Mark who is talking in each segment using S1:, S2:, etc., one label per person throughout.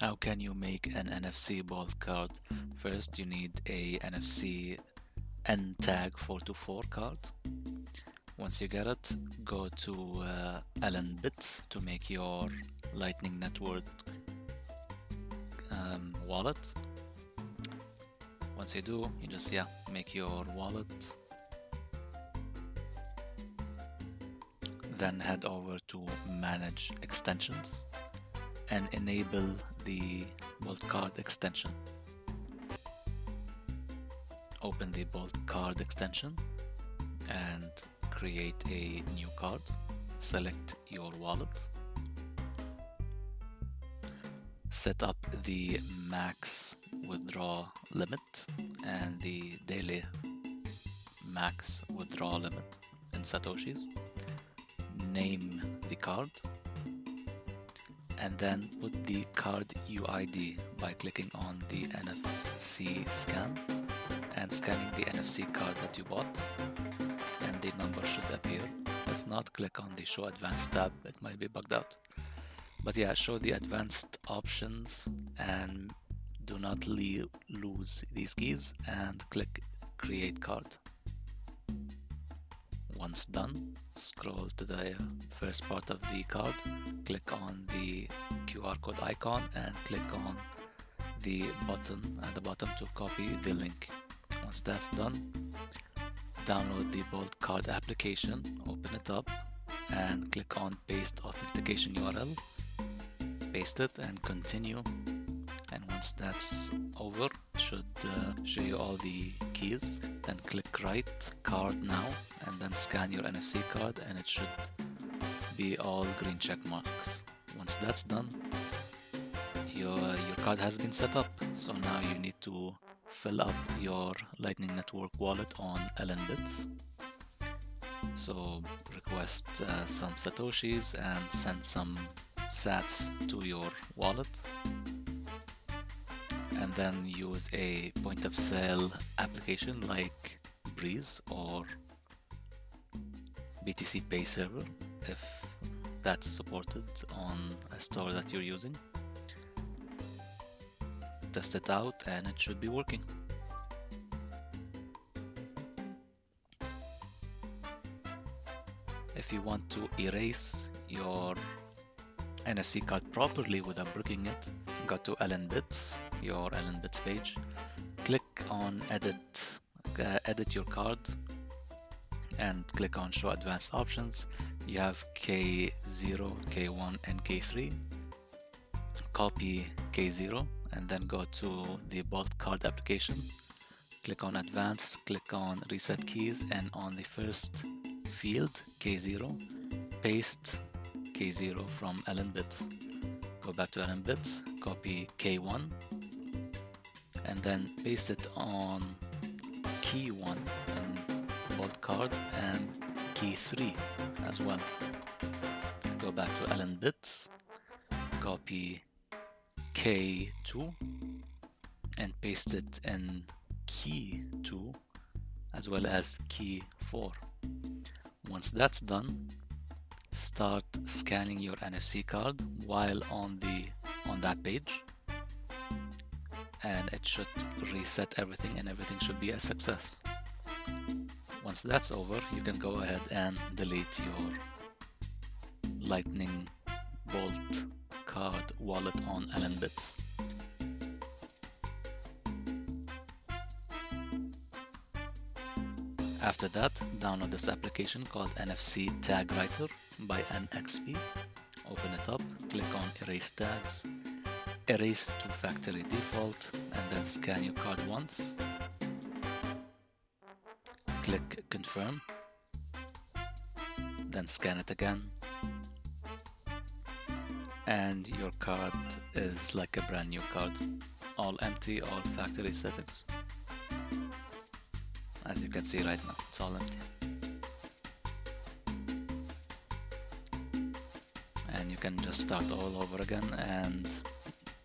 S1: How can you make an NFC Bolt card? First, you need a NFC N NTAG 424 card. Once you get it, go to uh, LNbits to make your Lightning Network um, wallet. Once you do, you just yeah make your wallet. Then head over to Manage Extensions and enable the Bolt Card extension. Open the Bolt Card extension and create a new card. Select your wallet. Set up the max withdraw limit and the daily max withdraw limit in Satoshis. Name the card and then put the card UID by clicking on the NFC scan and scanning the NFC card that you bought and the number should appear. If not, click on the show advanced tab, it might be bugged out. But yeah, show the advanced options and do not lose these keys and click create card. Once done, scroll to the first part of the card, click on the QR code icon and click on the button at the bottom to copy the link. Once that's done, download the Bolt Card application, open it up and click on paste authentication URL, paste it and continue and once that's over it should uh, show you all the keys. Then click write card now and then scan your NFC card and it should be all green check marks. Once that's done your your card has been set up. So now you need to fill up your lightning network wallet on LNbits so request uh, some satoshis and send some sats to your wallet and then use a point of sale application like Breez or BTC Pay Server if that's supported on a store that you're using. Test it out and it should be working. If you want to erase your NFC card properly without breaking it, go to LNbits your LNbits page, click on edit, uh, edit your card and click on show advanced options. You have K0, K1 and K3. Copy K0 and then go to the Bolt card application. Click on advanced, click on reset keys and on the first field K0, paste K0 from LNbits. Go back to LNbits, copy K1 and then paste it on key 1 in Bolt card and key 3 as well. Go back to LNbits, copy K2 and paste it in key 2 as well as key 4. Once that's done, start scanning your NFC card while on the on that page and it should reset everything and everything should be a success. Once that's over, you can go ahead and delete your Lightning Bolt card wallet on LNbits. After that, download this application called NFC Tag Writer by NXP. Open it up, click on Erase Tags, erase to factory default and then scan your card once. Click confirm. Then scan it again. And your card is like a brand new card. All empty, all factory settings. As you can see right now, it's all empty. And you can just start all over again and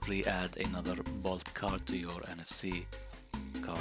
S1: re-add another bolt card to your NFC card.